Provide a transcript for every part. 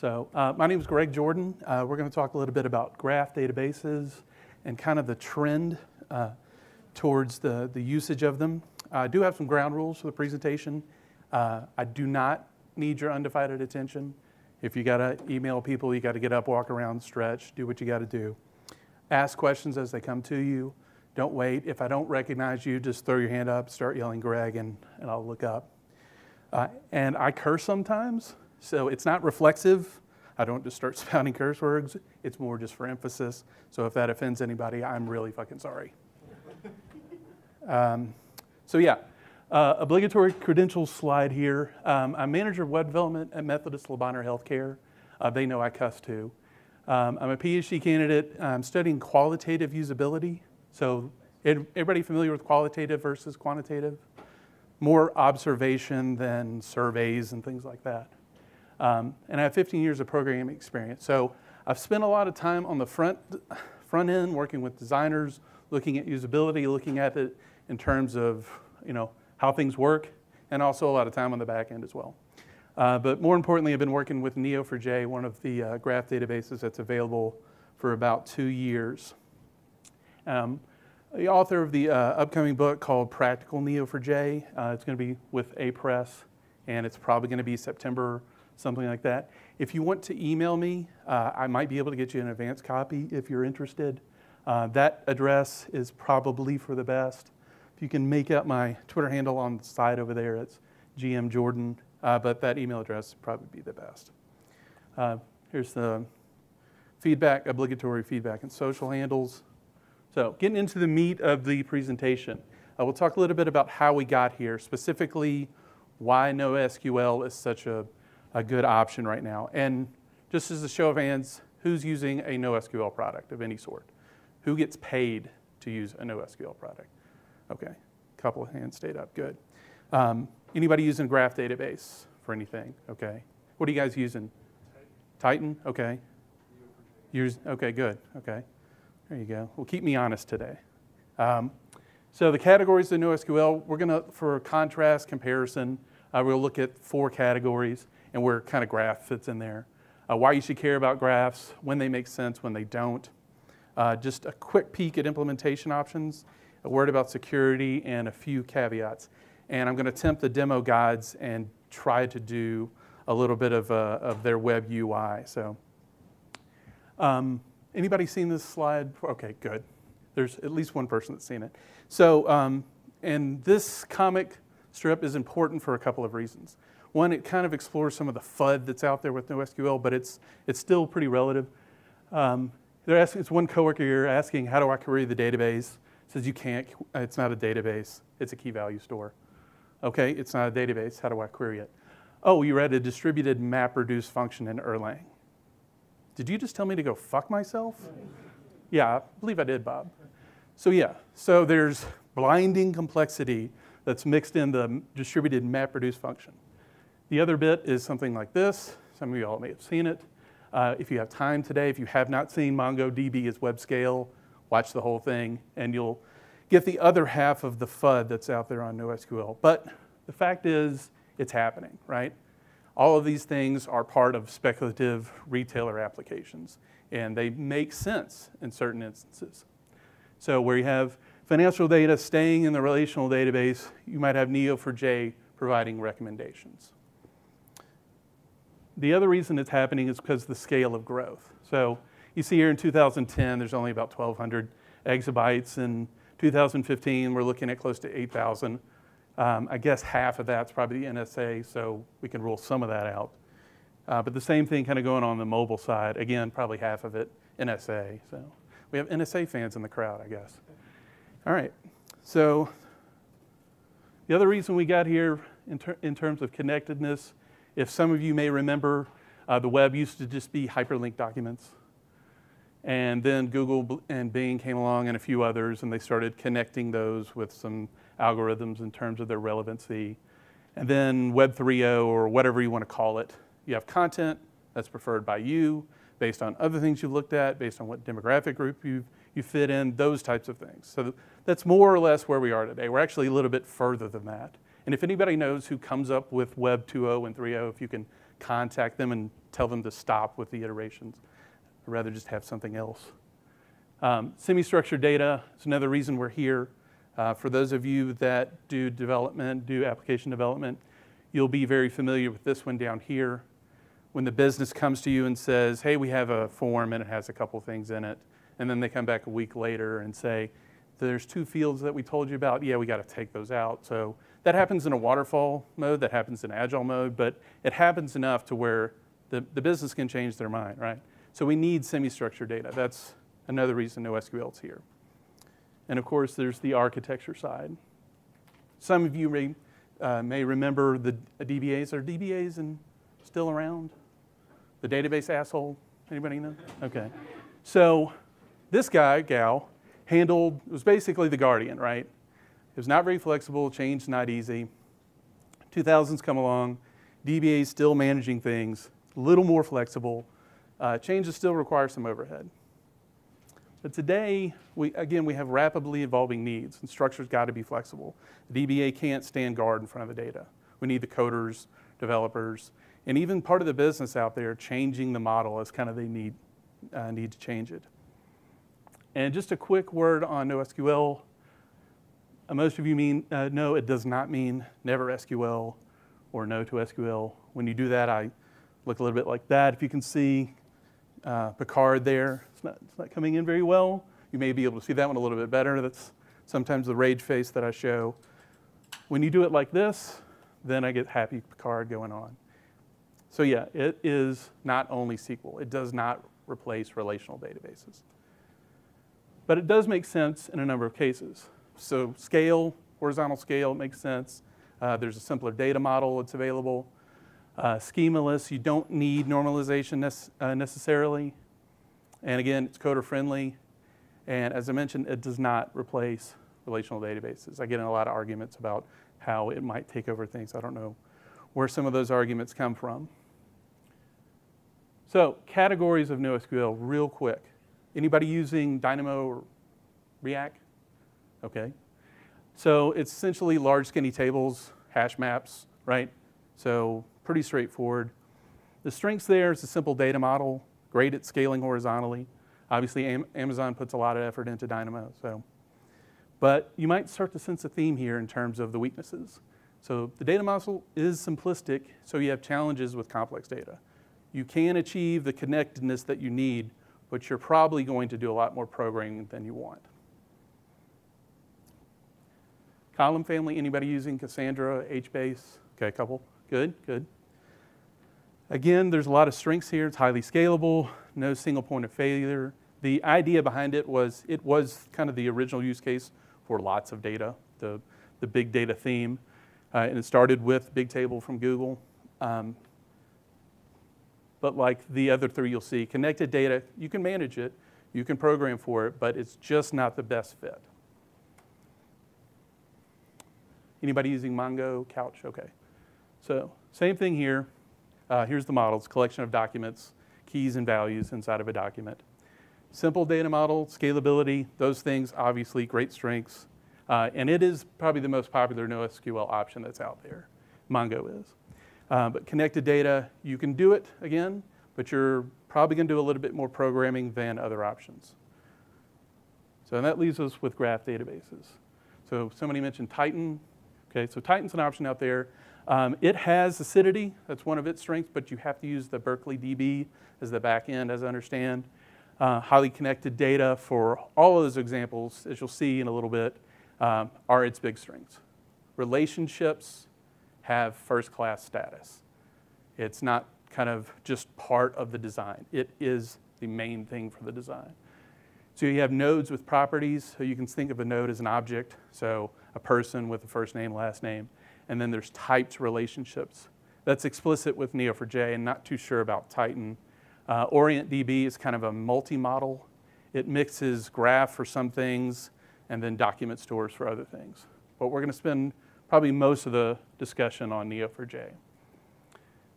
So, uh, my name is Greg Jordan. Uh, we're going to talk a little bit about graph databases and kind of the trend uh, towards the, the usage of them. I do have some ground rules for the presentation. Uh, I do not need your undivided attention. If you got to email people, you got to get up, walk around, stretch, do what you got to do. Ask questions as they come to you. Don't wait. If I don't recognize you, just throw your hand up, start yelling Greg, and, and I'll look up. Uh, and I curse sometimes, so it's not reflexive. I don't just start spouting curse words. It's more just for emphasis. So if that offends anybody, I'm really fucking sorry. um, so yeah, uh, obligatory credentials slide here. Um, I'm manager of web development at Methodist Le Bonheur Healthcare. Uh, they know I cuss too. Um, I'm a PhD candidate. I'm studying qualitative usability. So, everybody familiar with qualitative versus quantitative? More observation than surveys and things like that. Um, and I have 15 years of programming experience. So, I've spent a lot of time on the front, front end working with designers, looking at usability, looking at it in terms of you know, how things work, and also a lot of time on the back end as well. Uh, but more importantly, I've been working with Neo4j, one of the uh, graph databases that's available for about two years. Um, the author of the uh, upcoming book called Practical Neo4j, uh, it's going to be with Apress, and it's probably going to be September, something like that. If you want to email me, uh, I might be able to get you an advance copy if you're interested. Uh, that address is probably for the best. If you can make out my Twitter handle on the side over there, it's GM Jordan uh, but that email address would probably be the best. Uh, here's the feedback, obligatory feedback and social handles. So getting into the meat of the presentation, uh, we'll talk a little bit about how we got here, specifically why NoSQL is such a, a good option right now. And just as a show of hands, who's using a NoSQL product of any sort? Who gets paid to use a NoSQL product? Okay, a couple of hands stayed up, good. Um, Anybody using graph database for anything? Okay. What are you guys using? Titan? Okay. Yours? Okay, good. Okay. There you go. Well, keep me honest today. Um, so the categories of NoSQL, we're going to, for contrast comparison, uh, we'll look at four categories and where kind of graph fits in there. Uh, why you should care about graphs, when they make sense, when they don't. Uh, just a quick peek at implementation options, a word about security, and a few caveats and I'm going to attempt the demo guides and try to do a little bit of, uh, of their web UI. So, um, anybody seen this slide? Okay, good. There's at least one person that's seen it. So, um, and this comic strip is important for a couple of reasons. One, it kind of explores some of the FUD that's out there with NoSQL, but it's, it's still pretty relative. Um, they're asking, it's one coworker here asking, how do I query the database? says you can't, it's not a database, it's a key value store. Okay, it's not a database. How do I query it? Oh, you read a distributed map reduce function in Erlang. Did you just tell me to go fuck myself? Yeah, I believe I did, Bob. So, yeah, so there's blinding complexity that's mixed in the distributed map reduce function. The other bit is something like this. Some of you all may have seen it. Uh, if you have time today, if you have not seen MongoDB as web scale, watch the whole thing and you'll get the other half of the FUD that's out there on NoSQL. But the fact is, it's happening, right? All of these things are part of speculative retailer applications, and they make sense in certain instances. So, where you have financial data staying in the relational database, you might have Neo4j providing recommendations. The other reason it's happening is because the scale of growth. So, you see here in 2010, there's only about 1,200 exabytes, and 2015, we're looking at close to 8,000. Um, I guess half of that's probably the NSA, so we can rule some of that out. Uh, but the same thing kind of going on the mobile side. Again, probably half of it NSA. So we have NSA fans in the crowd, I guess. All right. So the other reason we got here in, ter- in terms of connectedness, if some of you may remember, uh, the web used to just be hyperlinked documents. And then Google and Bing came along and a few others, and they started connecting those with some algorithms in terms of their relevancy. And then Web 3.0, or whatever you want to call it, you have content that's preferred by you based on other things you've looked at, based on what demographic group you you fit in, those types of things. So that's more or less where we are today. We're actually a little bit further than that. And if anybody knows who comes up with Web 2.0 and 3.0, if you can contact them and tell them to stop with the iterations. I'd rather just have something else. Um, semi-structured data is another reason we're here. Uh, for those of you that do development, do application development, you'll be very familiar with this one down here. When the business comes to you and says, hey, we have a form and it has a couple things in it, and then they come back a week later and say, there's two fields that we told you about. Yeah, we got to take those out. So that happens in a waterfall mode, that happens in agile mode, but it happens enough to where the, the business can change their mind, right? So we need semi-structured data. That's another reason NoSQL is here. And of course, there's the architecture side. Some of you may, uh, may remember the DBAs. Are DBAs in, still around? The database asshole? Anybody know? Okay. So this guy, gal, handled, was basically the guardian, right? It was not very flexible, change not easy. 2000s come along, DBA is still managing things, a little more flexible. Uh, changes still require some overhead. But today, we, again, we have rapidly evolving needs, and structure's got to be flexible. The DBA can't stand guard in front of the data. We need the coders, developers, and even part of the business out there changing the model as kind of they need, uh, need to change it. And just a quick word on NoSQL. Uh, most of you mean, uh, it does not mean never SQL or no to SQL. When you do that, I look a little bit like that. If you can see uh, Picard there, it's not, it's not coming in very well. You may be able to see that one a little bit better. That's sometimes the rage face that I show. When you do it like this, then I get happy Picard going on. So yeah, it is not only SQL. It does not replace relational databases. But it does make sense in a number of cases. So scale, horizontal scale makes sense. Uh, there's a simpler data model that's available. Uh, schemaless, you don't need normalization uh, necessarily. And again, it's coder friendly. And as I mentioned, it does not replace relational databases. I get in a lot of arguments about how it might take over things. I don't know where some of those arguments come from. So categories of NoSQL real quick. Anybody using Dynamo or Riak? Okay. So it's essentially large skinny tables, hash maps, right? So pretty straightforward. The strengths there is a simple data model, great at scaling horizontally. Obviously, Am Amazon puts a lot of effort into Dynamo. So, But you might start to sense a theme here in terms of the weaknesses. So the data model is simplistic, so you have challenges with complex data. You can achieve the connectedness that you need but you're probably going to do a lot more programming than you want. Column family, anybody using Cassandra, HBase? Okay, a couple. Good, good. Again, there's a lot of strengths here. It's highly scalable, no single point of failure. The idea behind it was it was kind of the original use case for lots of data, the, the big data theme. Uh, and it started with Bigtable from Google. Um, but like the other three you'll see, connected data, you can manage it, you can program for it, but it's just not the best fit. Anybody using Mongo, Couch? Okay. So same thing here. Uh, here's the models, collection of documents, keys and values inside of a document. Simple data model, scalability, those things, obviously great strengths. Uh, and it is probably the most popular NoSQL option that's out there. Mongo is. Uh, but connected data, you can do it again, but you're probably going to do a little bit more programming than other options. So that leaves us with graph databases. So somebody mentioned Titan. Okay, so Titan's an option out there. Um, it has acidity, that's one of its strengths, but you have to use the Berkeley DB as the back end, as I understand. Uh, highly connected data for all of those examples, as you'll see in a little bit, um, are its big strengths. Relationships, have first class status. It's not kind of just part of the design, it is the main thing for the design. So you have nodes with properties, so you can think of a node as an object, so a person with a first name, last name, and then there's typed relationships. That's explicit with Neo4j and not too sure about Titan. Uh, OrientDB is kind of a multi-model. It mixes graph for some things and then document stores for other things. But we're going to spend probably most of the discussion on Neo4j.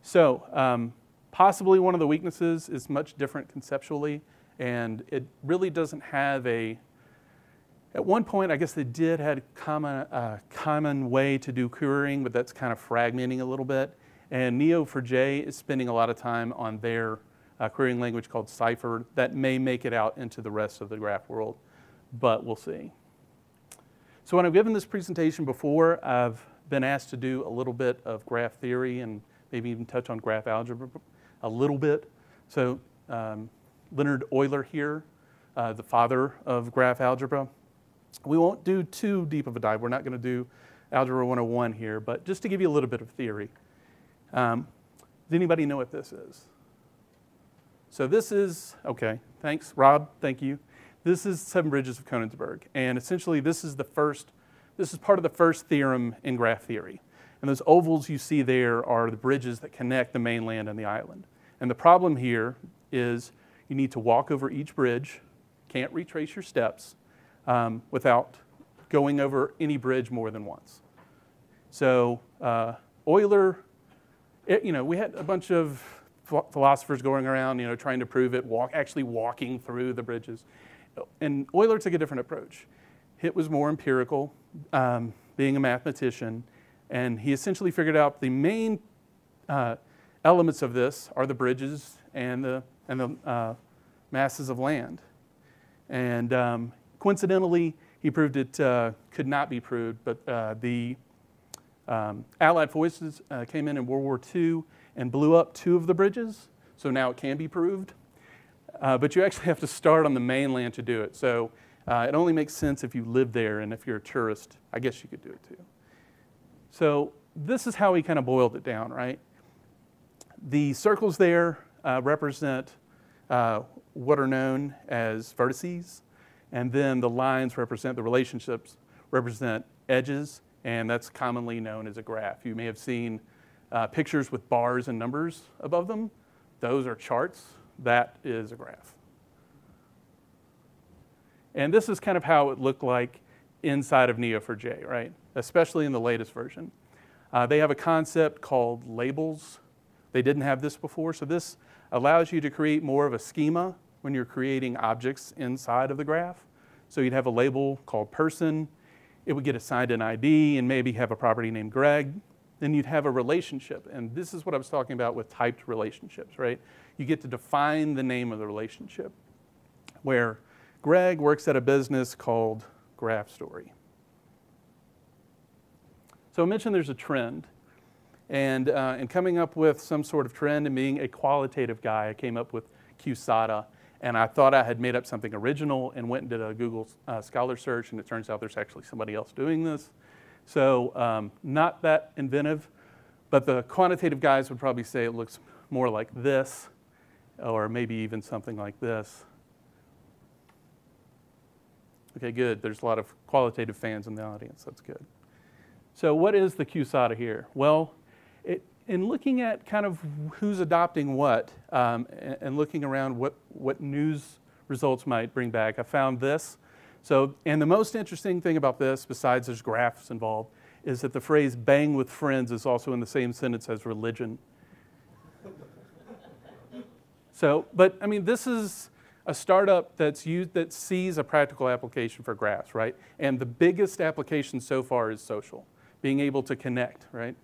So um, possibly one of the weaknesses is much different conceptually, and it really doesn't have a, at one point, I guess they did had a common, uh, common way to do querying, but that's kind of fragmenting a little bit. And Neo4j is spending a lot of time on their uh, querying language called Cypher that may make it out into the rest of the graph world, but we'll see. So when I've given this presentation before, I've been asked to do a little bit of graph theory and maybe even touch on graph algebra a little bit. So um, Leonhard Euler here, uh, the father of graph algebra. We won't do too deep of a dive. We're not going to do Algebra 101 here, but just to give you a little bit of theory. Um, does anybody know what this is? So this is, okay, thanks, Rob, thank you. This is Seven Bridges of Königsberg, and essentially this is the first, this is part of the first theorem in graph theory. And those ovals you see there are the bridges that connect the mainland and the island. And the problem here is you need to walk over each bridge, can't retrace your steps um, without going over any bridge more than once. So uh, Euler, it, you know, we had a bunch of philosophers going around, you know, trying to prove it, walk, actually walking through the bridges. And Euler took a different approach. It was more empirical, um, being a mathematician, and he essentially figured out the main uh, elements of this are the bridges and the, and the uh, masses of land. And um, coincidentally, he proved it uh, could not be proved, but uh, the um, Allied forces uh, came in in World War II and blew up two of the bridges, so now it can be proved. Uh, but you actually have to start on the mainland to do it. So uh, it only makes sense if you live there, and if you're a tourist, I guess you could do it too. So this is how he kind of boiled it down, right? The circles there uh, represent what are known as vertices, and then the lines represent the relationships, represent edges, and that's commonly known as a graph. You may have seen uh, pictures with bars and numbers above them. Those are charts. That is a graph. And this is kind of how it looked like inside of Neo4j, right? Especially in the latest version. Uh, they have a concept called labels. They didn't have this before, so this allows you to create more of a schema when you're creating objects inside of the graph. So you'd have a label called person, it would get assigned an ID and maybe have a property named Greg. Then you'd have a relationship. And this is what I was talking about with typed relationships, right? You get to define the name of the relationship. Where Greg works at a business called Graph Story. So I mentioned there's a trend. And uh, in coming up with some sort of trend and being a qualitative guy, I came up with QSADA and I thought I had made up something original and went and did a Google uh, Scholar search, and it turns out there's actually somebody else doing this. So um, not that inventive, but the quantitative guys would probably say it looks more like this, or maybe even something like this. Okay, good. There's a lot of qualitative fans in the audience. That's good. So what is the QSADA here? Well, it, in looking at kind of who's adopting what um, and, and, looking around what, what news results might bring back, I found this. So, and the most interesting thing about this, besides there's graphs involved, is that the phrase bang with friends is also in the same sentence as religion. so, but I mean, this is a startup that's used, that sees a practical application for graphs, right? And the biggest application so far is social, being able to connect, right?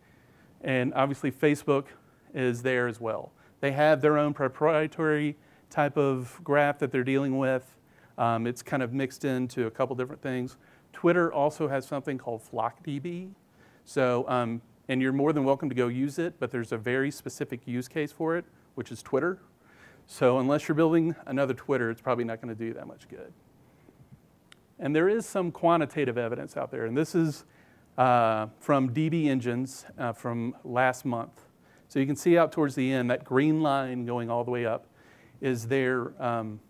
And obviously, Facebook is there as well. They have their own proprietary type of graph that they're dealing with. Um, it's kind of mixed into a couple different things. Twitter also has something called FlockDB. So, um, and you're more than welcome to go use it, but there's a very specific use case for it, which is Twitter. So, unless you're building another Twitter, it's probably not going to do that much good. And there is some quantitative evidence out there, and this is uh, from DB Engines uh, from last month. So you can see out towards the end, that green line going all the way up is their um,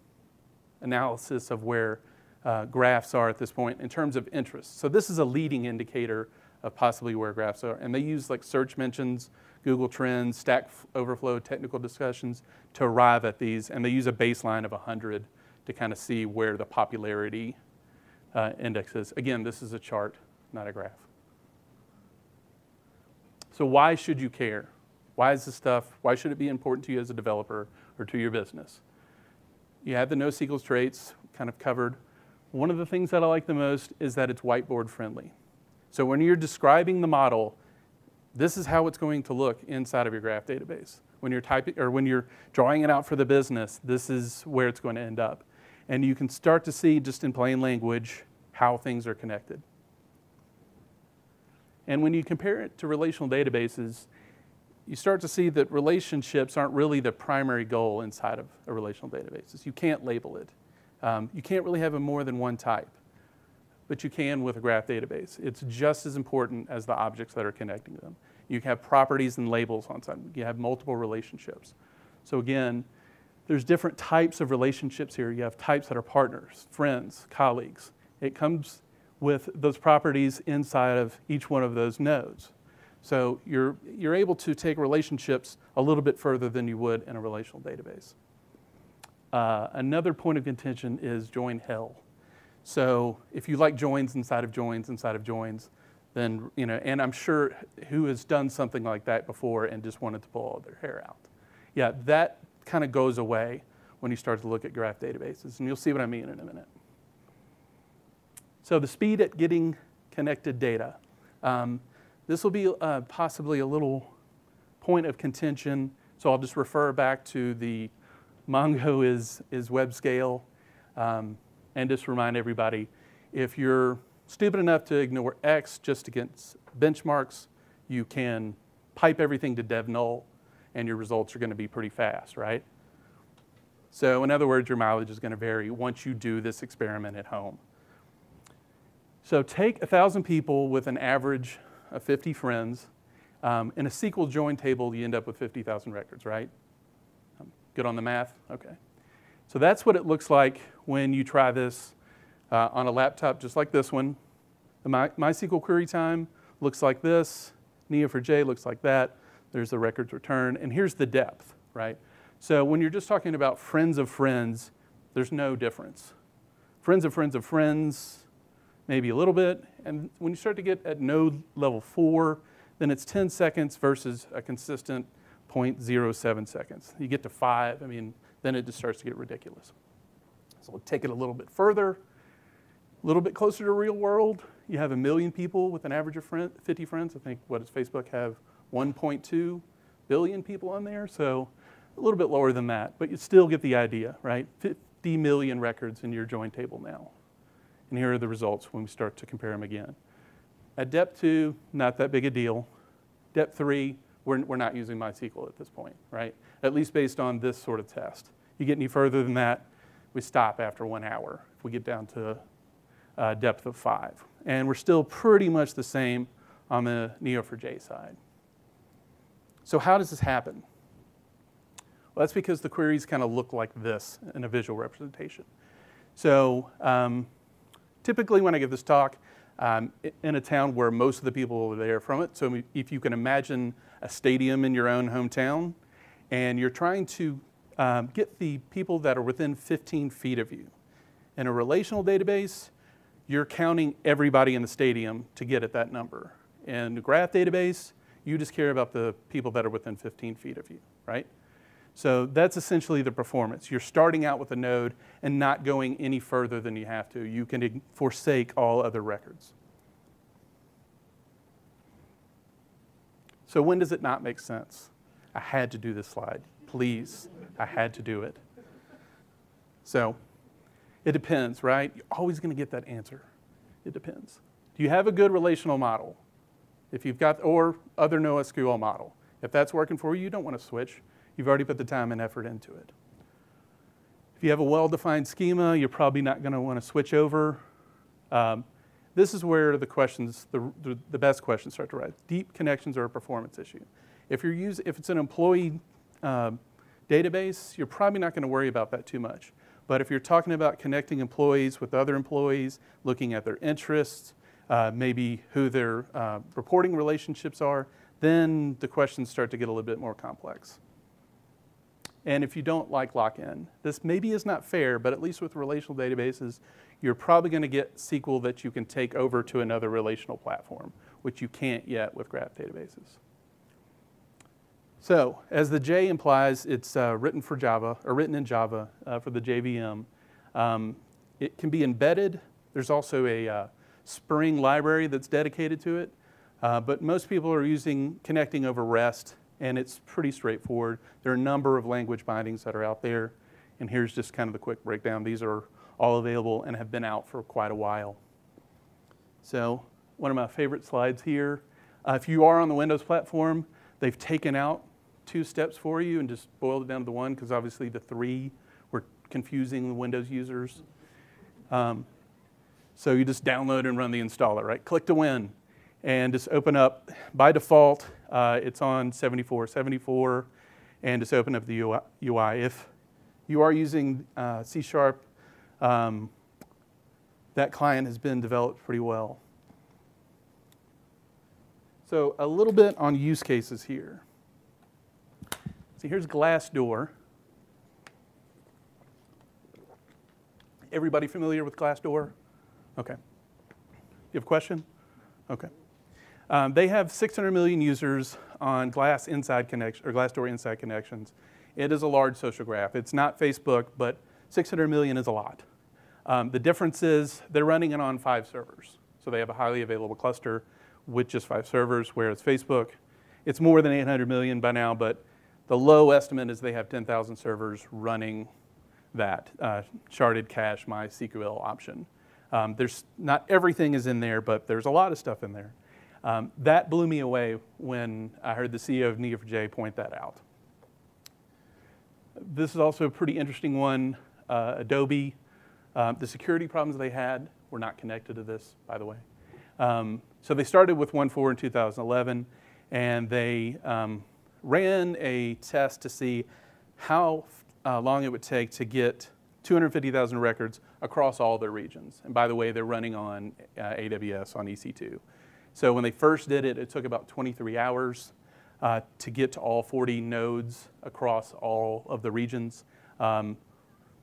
analysis of where uh, graphs are at this point in terms of interest. So this is a leading indicator of possibly where graphs are. And they use like search mentions, Google Trends, Stack Overflow, technical discussions to arrive at these. And they use a baseline of 100 to kind of see where the popularity uh, index is. Again, this is a chart, not a graph. So why should you care? Why is this stuff, why should it be important to you as a developer or to your business? You have the NoSQL traits kind of covered. One of the things that I like the most is that it's whiteboard friendly. So when you're describing the model, this is how it's going to look inside of your graph database. When you're typing or when you're drawing it out for the business, this is where it's going to end up. And you can start to see just in plain language how things are connected. And when you compare it to relational databases, you start to see that relationships aren't really the primary goal inside of a relational database. You can't label it. Um, you can't really have a more than one type, but you can with a graph database. It's just as important as the objects that are connecting them. You can have properties and labels on something. You have multiple relationships. So again, there's different types of relationships here. You have types that are partners, friends, colleagues. It comes with those properties inside of each one of those nodes. So you're, you're able to take relationships a little bit further than you would in a relational database. Uh, another point of contention is join hell. So if you like joins inside of joins inside of joins, then, you know, and I'm sure who has done something like that before and just wanted to pull all their hair out. Yeah, that kind of goes away when you start to look at graph databases, and you'll see what I mean in a minute. So the speed at getting connected data. Um, this will be uh, possibly a little point of contention, so I'll just refer back to the Mongo is, is web scale, um, and just remind everybody, if you're stupid enough to ignore X just against benchmarks, you can pipe everything to dev null, and your results are going to be pretty fast, right? So in other words, your mileage is going to vary once you do this experiment at home. So take 1,000 people with an average of 50 friends. Um, in a SQL join table, you end up with 50,000 records, right? Um, good on the math? Okay. So that's what it looks like when you try this uh, on a laptop just like this one. The My, MySQL query time looks like this. Neo4j looks like that. There's the records return. And here's the depth, right? So when you're just talking about friends of friends, there's no difference. Friends of friends of friends, maybe a little bit. And when you start to get at node level four, then it's 10 seconds versus a consistent 0.07 seconds. You get to five, I mean, then it just starts to get ridiculous. So we'll take it a little bit further, a little bit closer to real world. You have a million people with an average of friend, 50 friends. I think, what does Facebook have? 1.2 billion people on there. So a little bit lower than that, but you still get the idea, right? 50 million records in your join table now. And here are the results when we start to compare them again. At depth two, not that big a deal. Depth three, we're, we're not using MySQL at this point, right? At least based on this sort of test. You get any further than that, we stop after one hour if we get down to uh, depth of five. And we're still pretty much the same on the Neo4j side. So how does this happen? Well, that's because the queries kind of look like this in a visual representation. So um, typically when I give this talk, um, in a town where most of the people are there from it. So if you can imagine a stadium in your own hometown, and you're trying to um, get the people that are within 15 feet of you. In a relational database, you're counting everybody in the stadium to get at that number. In a graph database, you just care about the people that are within 15 feet of you, right? So that's essentially the performance. You're starting out with a node and not going any further than you have to. You can forsake all other records. So when does it not make sense? I had to do this slide. Please, I had to do it. So it depends, right? You're always going to get that answer. It depends. Do you have a good relational model? If you've got, or other NoSQL model. If that's working for you, you don't want to switch. You've already put the time and effort into it. If you have a well-defined schema, you're probably not going to want to switch over. Um, this is where the questions, the, the, the, best questions start to rise. Deep connections are a performance issue. If, you're use, if it's an employee uh, database, you're probably not going to worry about that too much. But if you're talking about connecting employees with other employees, looking at their interests, uh, maybe who their uh, reporting relationships are, then the questions start to get a little bit more complex. And if you don't like lock-in, this maybe is not fair, but at least with relational databases, you're probably going to get SQL that you can take over to another relational platform, which you can't yet with graph databases. So, as the J implies, it's uh, written for Java, or written in Java uh, for the JVM. Um, it can be embedded. There's also a uh, Spring library that's dedicated to it. Uh, but most people are using connecting over REST, and it's pretty straightforward. There are a number of language bindings that are out there, and here's just kind of the quick breakdown. These are all available and have been out for quite a while. So one of my favorite slides here. Uh, if you are on the Windows platform, they've taken out two steps for you and just boiled it down to the one because obviously the three were confusing the Windows users. Um, so you just download and run the installer, right? Click to win and just open up. By default, uh, it's on 7474 and just open up the UI. If you are using uh, C Sharp, um, that client has been developed pretty well. So a little bit on use cases here. See, here's Glassdoor. Everybody familiar with Glassdoor? Okay. You have a question? Okay. Um, they have 600 million users on Glass Inside Connection or Glassdoor Inside Connections. It is a large social graph. It's not Facebook, but 600 million is a lot. Um, the difference is they're running it on five servers. So they have a highly available cluster with just five servers, whereas Facebook, it's more than 800 million by now, but the low estimate is they have 10,000 servers running that uh, sharded cache MySQL option. Um, there's not everything is in there, but there's a lot of stuff in there. Um, that blew me away when I heard the CEO of Neo4j point that out. This is also a pretty interesting one. Uh, Adobe um, the security problems they had were not connected to this, by the way. Um, so they started with 1.4 in 2011, and they um, ran a test to see how uh, long it would take to get 250,000 records across all their regions. And by the way, they're running on uh, AWS on EC2. So when they first did it, it took about 23 hours uh, to get to all 40 nodes across all of the regions. Um,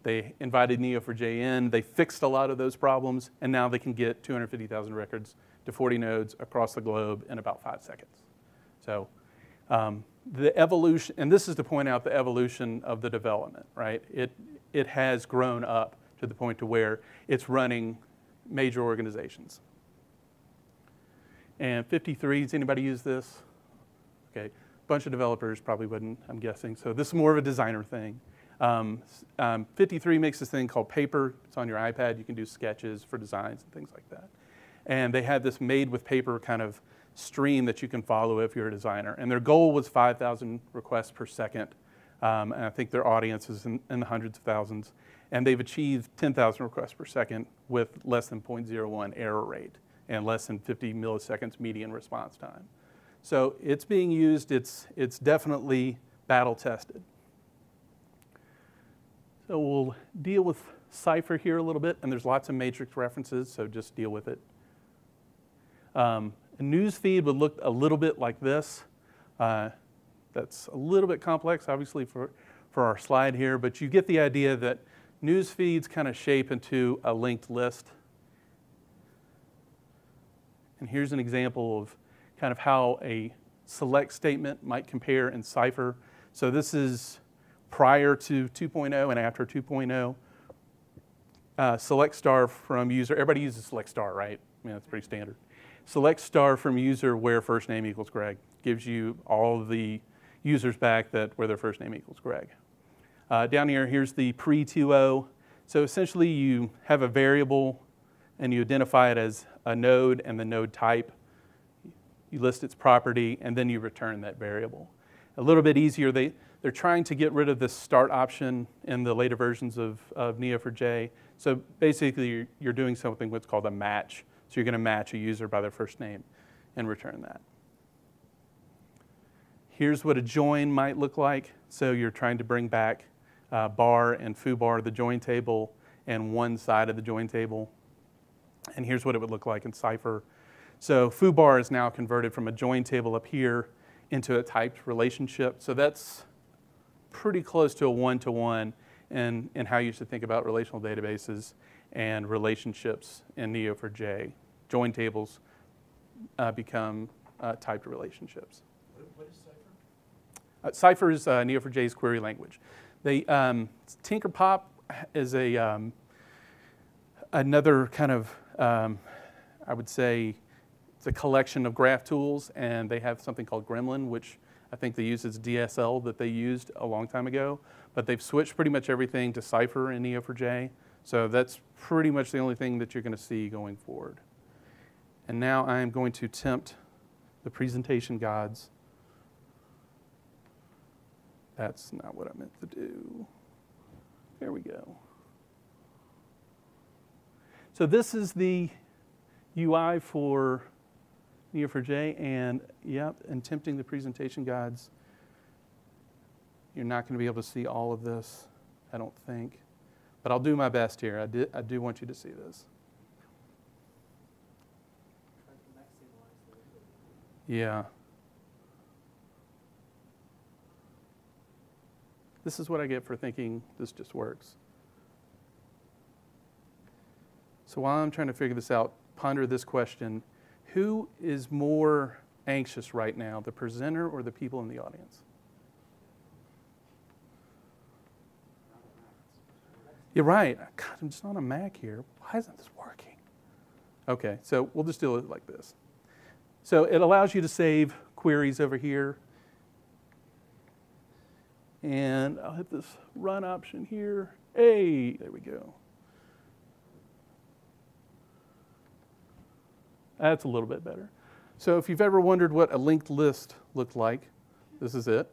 they invited Neo4j in. They fixed a lot of those problems, and now they can get 250,000 records to 40 nodes across the globe in about five seconds. So um, the evolution, and this is to point out the evolution of the development, right? It, it has grown up to the point to where it's running major organizations. And 53, does anybody use this? Okay, a bunch of developers probably wouldn't, I'm guessing. So this is more of a designer thing. Um, um, 53 makes this thing called Paper. It's on your iPad. You can do sketches for designs and things like that. And they had this made with paper kind of stream that you can follow if you're a designer. And their goal was 5,000 requests per second. Um, and I think their audience is in, in, the hundreds of thousands. And they've achieved 10,000 requests per second with less than 0.01 error rate and less than 50 milliseconds median response time. So it's being used, it's, it's definitely battle tested. So we'll deal with Cypher here a little bit, and there's lots of matrix references, so just deal with it. Um, a news feed would look a little bit like this. Uh, that's a little bit complex, obviously, for, for our slide here, but you get the idea that news feeds kind of shape into a linked list. And here's an example of kind of how a select statement might compare in Cypher. So this is prior to 2.0 and after 2.0. Uh, select star from user, everybody uses select star, right? I mean, that's pretty standard. Select star from user where first name equals Greg gives you all the users back that where their first name equals Greg. Uh, down here, here's the pre-2.0. So essentially you have a variable and you identify it as a node and the node type. You list its property and then you return that variable. A little bit easier, they, they're trying to get rid of this start option in the later versions of, of Neo4j. So basically, you're, you're doing something what's called a match. So you're going to match a user by their first name and return that. Here's what a join might look like. So you're trying to bring back uh, bar and foobar, the join table, and one side of the join table. And here's what it would look like in Cypher. So foobar is now converted from a join table up here into a typed relationship. So that's pretty close to a one-to-one in, in how you should think about relational databases and relationships in Neo4j. Join tables uh, become uh, typed relationships. what is Cypher? Uh, Cypher is uh, Neo4j's query language. They, um, Tinkerpop is a, um, another kind of, um, I would say, it's a collection of graph tools, and they have something called Gremlin, which I think they use as DSL that they used a long time ago. But they've switched pretty much everything to Cypher in Neo4j. So that's pretty much the only thing that you're going to see going forward. And now I am going to tempt the presentation gods. That's not what I meant to do. There we go. So this is the UI for Neo4j, and yep, and tempting the presentation guides. You're not going to be able to see all of this, I don't think. But I'll do my best here. I, did, I do want you to see this. Yeah. This is what I get for thinking this just works. So while I'm trying to figure this out, ponder this question Who is more anxious right now, the presenter or the people in the audience? You're right. God, I'm just on a Mac here. Why isn't this working? Okay, so we'll just do it like this. So it allows you to save queries over here. And I'll hit this run option here. Hey, there we go. That's a little bit better. So if you've ever wondered what a linked list looked like, this is it.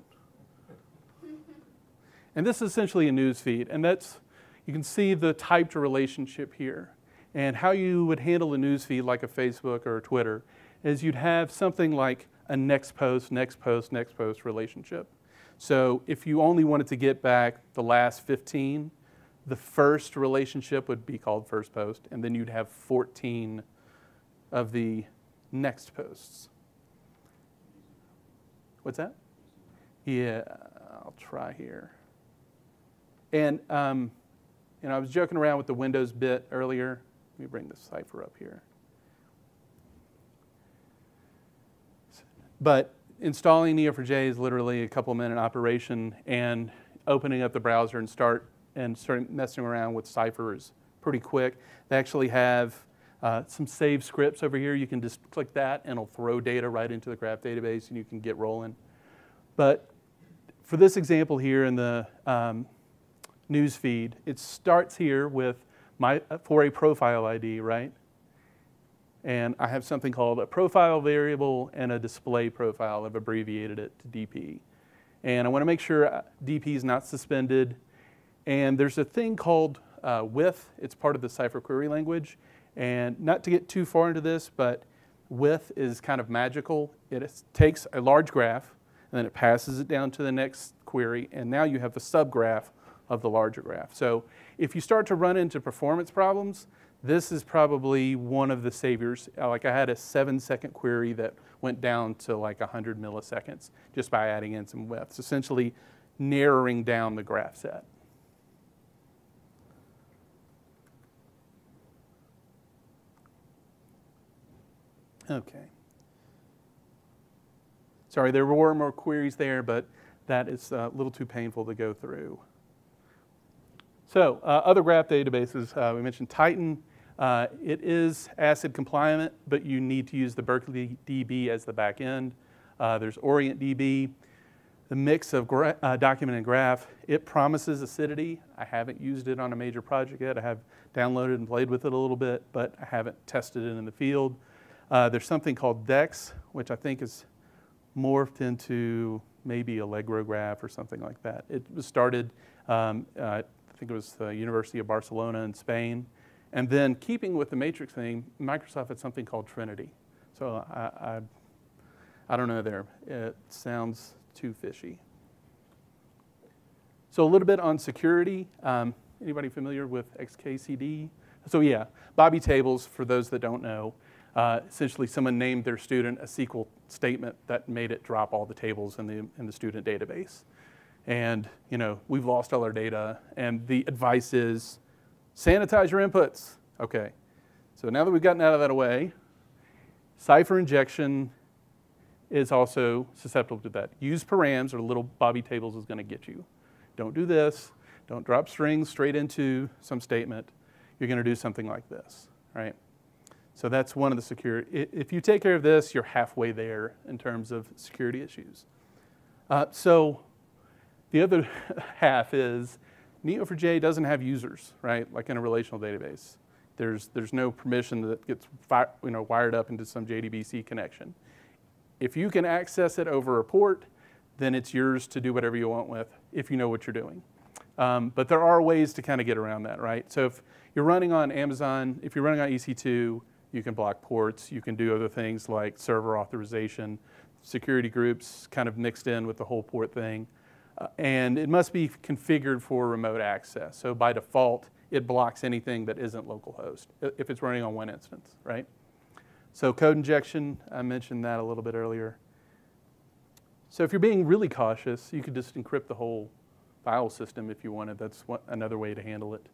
And this is essentially a news feed. And that's, you can see the typed relationship here. And how you would handle a news feed like a Facebook or a Twitter is you'd have something like a next post, next post, next post relationship. So if you only wanted to get back the last 15, the first relationship would be called first post, and then you'd have 14 of the next posts. What's that? Yeah, I'll try here. And um, you know, I was joking around with the Windows bit earlier. Let me bring the Cypher up here. But installing Neo4j is literally a couple minute operation, and opening up the browser and start and start messing around with Cypher's pretty quick. They actually have uh, some save scripts over here. You can just click that and it'll throw data right into the graph database and you can get rolling. But for this example here in the um, news feed, it starts here with my for a profile ID, right? And I have something called a profile variable and a display profile. I've abbreviated it to DP. And I want to make sure uh, DP is not suspended. And there's a thing called uh, with. It's part of the Cypher query language. And not to get too far into this, but with is kind of magical. It takes a large graph and then it passes it down to the next query, and now you have a subgraph of the larger graph. So if you start to run into performance problems, this is probably one of the saviors. Uh, like I had a seven second query that went down to like 100 milliseconds just by adding in some withs, essentially narrowing down the graph set. Okay. Sorry, there were more queries there, but that is a little too painful to go through. So, uh, other graph databases, uh, we mentioned Titan. Uh, it is ACID compliant, but you need to use the Berkeley DB as the back end. Uh, there's OrientDB. The mix of uh, document and graph, it promises acidity. I haven't used it on a major project yet. I have downloaded and played with it a little bit, but I haven't tested it in the field. Uh, there's something called DEX, which I think is morphed into maybe Allegro Graph or something like that. It was started, um, uh, I think it was the University of Barcelona in Spain. And then, keeping with the matrix thing, Microsoft had something called Trinity. So I, I, I don't know there. It sounds too fishy. So a little bit on security. Um, anybody familiar with XKCD? So yeah, Bobby tables, for those that don't know, uh, essentially someone named their student a SQL statement that made it drop all the tables in the, in the student database. And, you know, we've lost all our data, and the advice is sanitize your inputs. Okay, so now that we've gotten out of that away, Cypher injection is also susceptible to that. Use params or little Bobby tables is going to get you. Don't do this. Don't drop strings straight into some statement. You're going to do something like this, right? So that's one of the security. If you take care of this, you're halfway there in terms of security issues. Uh, so the other half is Neo4j doesn't have users, right? Like in a relational database. There's, there's no permission that gets you know, wired up into some JDBC connection. If you can access it over a port, then it's yours to do whatever you want with if you know what you're doing. Um, but there are ways to kind of get around that, right? So if you're running on Amazon, if you're running on EC2, you can block ports. You can do other things like server authorization, security groups kind of mixed in with the whole port thing. Uh, and it must be configured for remote access. So by default, it blocks anything that isn't localhost if it's running on one instance, right? So code injection, I mentioned that a little bit earlier. So if you're being really cautious, you could just encrypt the whole file system if you wanted. That's another way to handle it.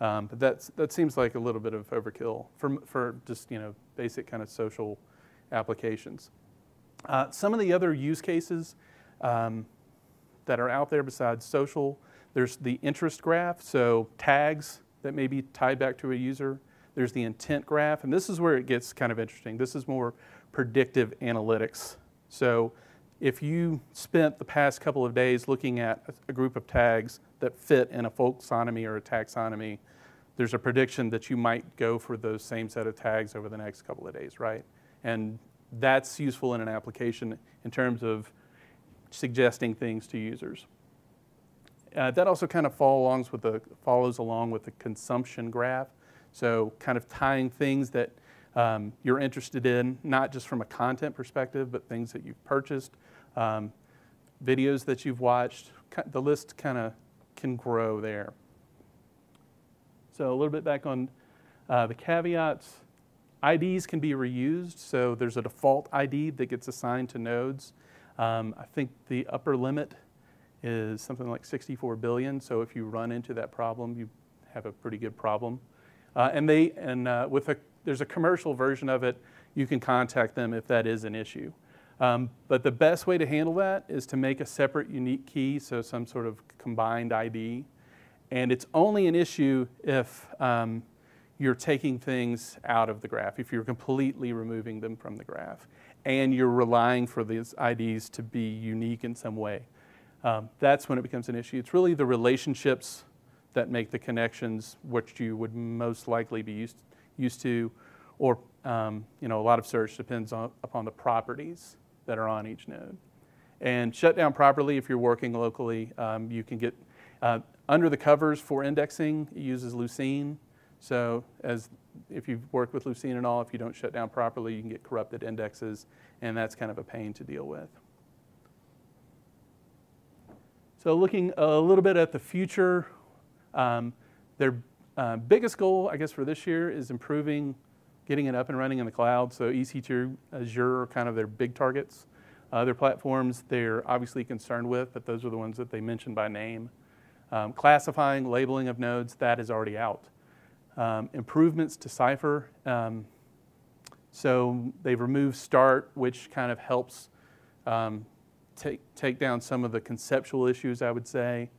Um, but that's, that seems like a little bit of overkill for, for just you know basic kind of social applications. Uh, some of the other use cases um, that are out there besides social, there's the interest graph, so tags that may be tied back to a user. There's the intent graph, and this is where it gets kind of interesting. This is more predictive analytics. So if you spent the past couple of days looking at a group of tags that fit in a folksonomy or a taxonomy, there's a prediction that you might go for those same set of tags over the next couple of days, right? And that's useful in an application in terms of suggesting things to users. Uh, that also kind of follow along with the, follows along with the consumption graph. So kind of tying things that um, you're interested in, not just from a content perspective, but things that you've purchased, um, videos that you've watched. The list kind of can grow there. So a little bit back on uh, the caveats. IDs can be reused, so there's a default ID that gets assigned to nodes. Um, I think the upper limit is something like 64 billion, so if you run into that problem, you have a pretty good problem. Uh, and they and uh, with a there's a commercial version of it. You can contact them if that is an issue. Um, but the best way to handle that is to make a separate unique key, so some sort of combined ID. And it's only an issue if um, you're taking things out of the graph, if you're completely removing them from the graph, and you're relying for these IDs to be unique in some way. Um, that's when it becomes an issue. It's really the relationships that make the connections which you would most likely be used, used to, or um, you know, a lot of search depends on, upon the properties that are on each node. And shut down properly if you're working locally, um, you can get uh, under the covers for indexing, it uses Lucene. So as if you've worked with Lucene and all, if you don't shut down properly, you can get corrupted indexes, and that's kind of a pain to deal with. So looking a little bit at the future, um, their uh, biggest goal, I guess, for this year is improving, getting it up and running in the cloud. So EC2, Azure are kind of their big targets. Other platforms they're obviously concerned with, but those are the ones that they mentioned by name. Um, classifying, labeling of nodes, that is already out. Um, improvements to Cypher. Um, so they've removed start, which kind of helps um, take, take down some of the conceptual issues, I would say.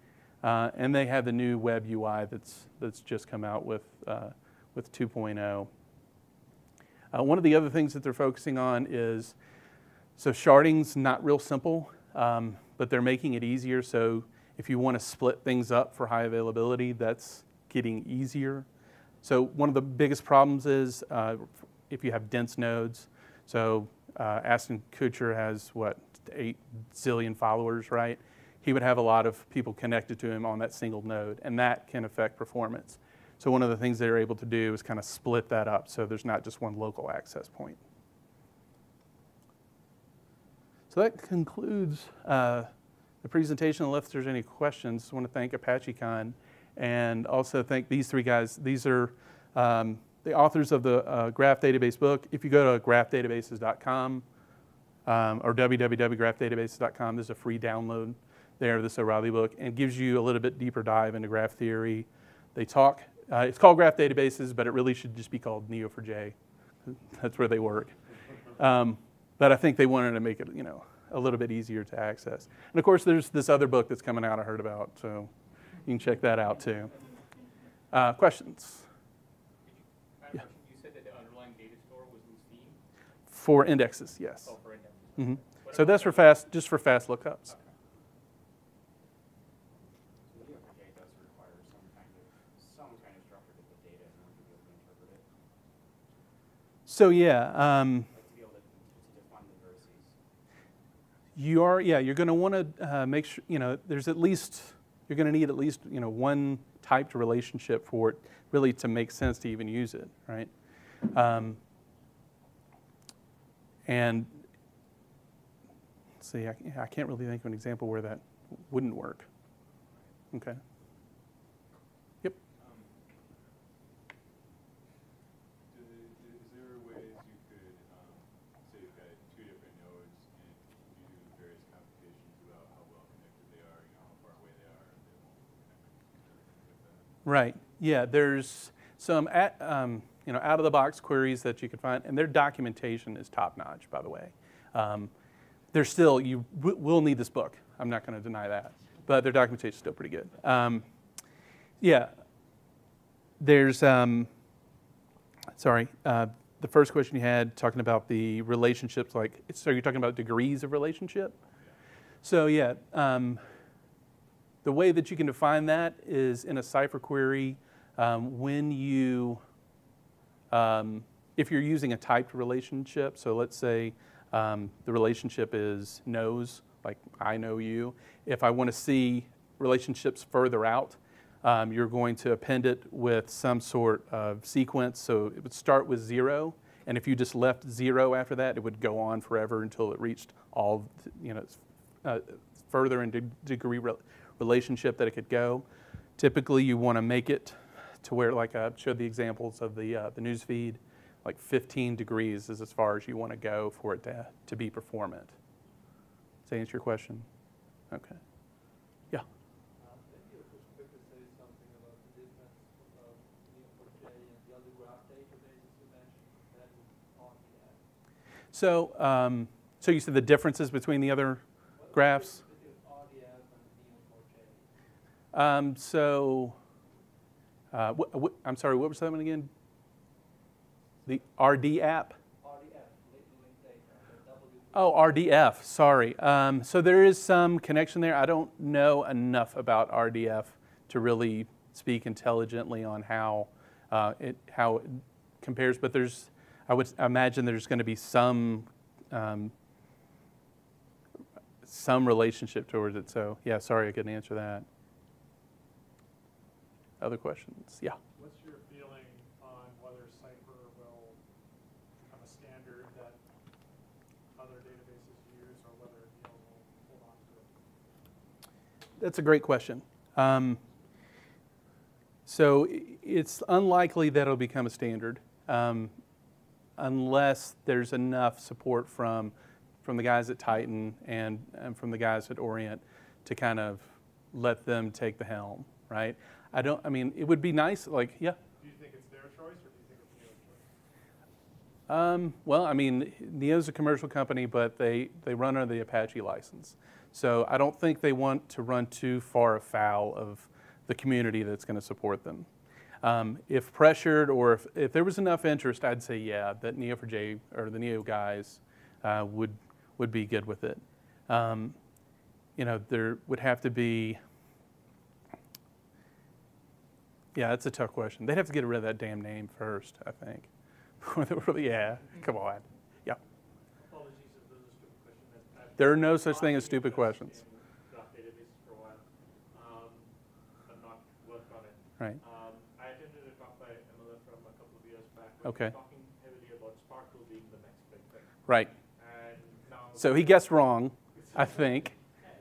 Uh, and they have the new web UI that's, that's just come out with, uh, with 2.0. Uh, one of the other things that they're focusing on is, so sharding's not real simple, um, but they're making it easier. So if you want to split things up for high availability, that's getting easier. So one of the biggest problems is uh, if you have dense nodes. So uh, Ashton Kutcher has what eight zillion followers, right? He would have a lot of people connected to him on that single node, and that can affect performance. So one of the things they're able to do is kind of split that up, so there's not just one local access point. So that concludes uh, the presentation. Unless there's any questions, I want to thank ApacheCon and also thank these three guys. These are um, the authors of the uh, graph database book. If you go to graphdatabases.com um, or www.graphdatabases.com, there's a free download there of this O'Reilly book and gives you a little bit deeper dive into graph theory. They talk, uh, it's called graph databases, but it really should just be called Neo4j. That's where they work. Um, but I think they wanted to make it, you know, a little bit easier to access. And of course, there's this other book that's coming out I heard about, so you can check that out too. Uh, questions? You said that the underlying data For indexes, yes. Oh, for indexes. Mhm. So that's for fast, just for fast lookups. So Neo4j does require some kind of, some kind of structure to the data in order to be able to interpret it, So yeah, um, you are, yeah, you're going to want to uh, make sure, you know, there's at least, you're going to need at least, you know, one typed relationship for it really to make sense to even use it, right? Um, and see, I, I can't really think of an example where that wouldn't work. Okay. Yep. Um, do- do- Is there ways you could, um, say you've got two different nodes and you do various computations about how well connected they are, you know, how far away they are, if they won't connect with that? Right. Yeah. There's some at, um, you know out of the box queries that you can find, and their documentation is top notch. By the way, um, there's still you will need this book. I'm not going to deny that, but their documentation is still pretty good. Um, yeah. There's um, sorry. Uh, the first question you had talking about the relationships, like so you're talking about degrees of relationship. So yeah. The way that you can define that is in a Cypher query um, when you, um, if you're using a typed relationship, so let's say um, the relationship is knows, like I know you. If I want to see relationships further out, um, you're going to append it with some sort of sequence. So it would start with zero, and if you just left zero after that, it would go on forever until it reached all, you know, uh, further in de- degree re- relationship that it could go. Typically, you want to make it to where, like I showed the examples of the uh, the news feed, like 15 degrees is as far as you want to go for it to, to be performant. Does that answer your question? Okay. Yeah. Um, Maybe you could quickly say something about the difference of Neo4j and the other graph databases you mentioned, that is RDF. So, um, so you said the differences between the other graphs? the difference between RDF and Neo4j? Um, so, uh, I'm sorry, what was that one again? The RD app? Oh, RDF, sorry. Um, so there is some connection there. I don't know enough about RDF to really speak intelligently on how uh, it how it compares, but there's I would imagine there's going to be some um, some relationship towards it. So yeah, sorry I couldn't answer that. Other questions? Yeah. What's your feeling on whether Cypher will become a standard that other databases use, or whether Neo will hold on to it? That's a great question. Um, so it's unlikely that it'll become a standard um, unless there's enough support from from the guys at Titan and, and from the guys at Orient to kind of let them take the helm, right? I don't. I mean, it would be nice. Like, yeah. Do you think it's their choice, or do you think it's Neo's choice? Um, well, I mean, Neo's a commercial company, but they, they run under the Apache license. So I don't think they want to run too far afoul of the community that's going to support them. Um, if pressured or if, if there was enough interest, I'd say, yeah, that Neo4j or the Neo guys uh, would, would be good with it. Um, you know, there would have to be, yeah, that's a tough question. They'd have to get rid of that damn name first, I think. yeah, come on. Yeah. Apologies if this is a stupid question. I've- I've There are no such thing as stupid questions. in Graph databases for a while, um, but not worked on it. Right. Um, I attended a talk by Emil Eifrem a couple of years back. Okay. Talking heavily about SPARQL being the next big thing. Right. And now. So he guessed wrong, I think.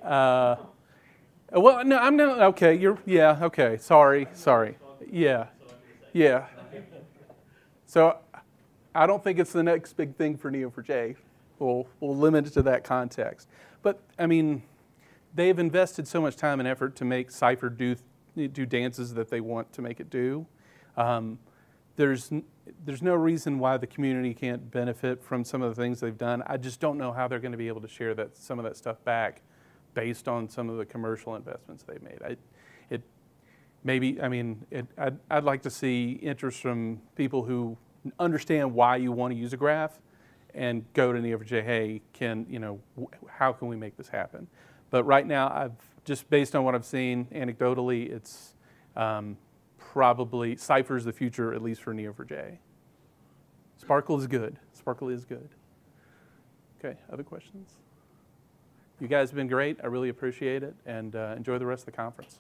Uh, well, no, I'm not. Okay, you're. Yeah. Okay. Sorry. Sorry. Yeah. Yeah. So I don't think it's the next big thing for Neo4j. We'll we'll limit it to that context. But I mean, they've invested so much time and effort to make Cypher do do dances that they want to make it do. Um, there's there's no reason why the community can't benefit from some of the things they've done. I just don't know how they're going to be able to share that some of that stuff back, based on some of the commercial investments they've made. I, it maybe I mean it, I'd, I'd like to see interest from people who understand why you want to use a graph, and go to Neo4j, hey, can, you know, how can we make this happen? But right now, I've, just based on what I've seen anecdotally, it's um, probably, Cypher is the future, at least for Neo4j. SPARQL is good. SPARQL is good. Okay, other questions? You guys have been great. I really appreciate it, and uh, enjoy the rest of the conference.